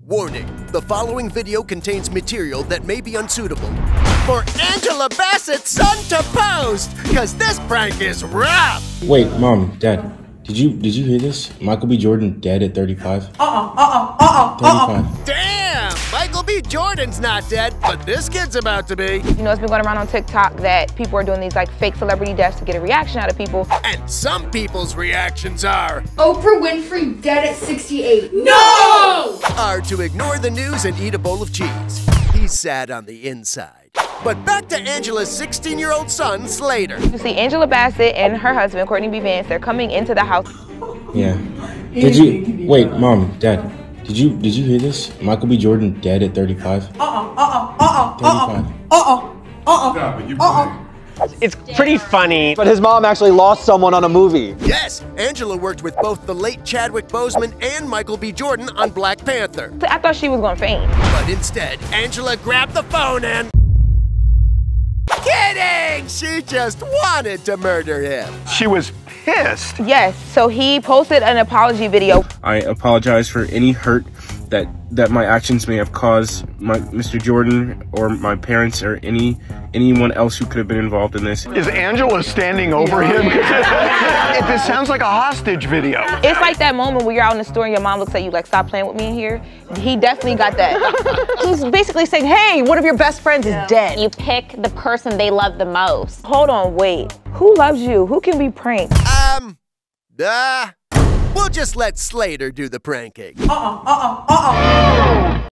Warning the following video contains material that may be unsuitable for Angela Bassett's son to post, because this prank is rough. Wait, mom, dad, did you did you hear this? Michael B. Jordan dead at 35? Uh-uh, uh-uh, uh-uh, uh-uh. 35. Damn! Michael B. Jordan's not dead, but this kid's about to be. You know, it's been going around on TikTok that people are doing these like fake celebrity deaths to get a reaction out of people. And some people's reactions are Oprah Winfrey dead at 68. No! are to ignore the news and eat a bowl of cheese. He's sad on the inside. But back to Angela's 16-year-old son, Slater. You see Angela Bassett and her husband, Courtney B. Vance, they're coming into the house. Yeah. Did you wait, mom, dad, did you did you hear this? Michael B. Jordan dead at 35? Uh-uh, uh-uh, uh-uh, uh-uh, 35. uh-uh, uh-uh, uh-uh. It's pretty funny. But his mom actually lost someone on a movie. Yes, Angela worked with both the late Chadwick Boseman and Michael B. Jordan on Black Panther. I thought she was gonna faint. But instead, Angela grabbed the phone and. Kidding! She just wanted to murder him. She was pissed. Yes, so he posted an apology video. I apologize for any hurt that that my actions may have caused my Mr. Jordan or my parents or any anyone else who could have been involved in this. Is Angela standing over him? It- this sounds like a hostage video. It's like that moment where you're out in the store and your mom looks at you like, stop playing with me in here. He definitely got that. He's basically saying, hey, one of your best friends is dead. You pick the person they love the most. Hold on, wait. Who loves you? Who can be pranked? Um, uh, we'll just let Slater do the pranking. Uh-uh, uh-uh, uh-uh.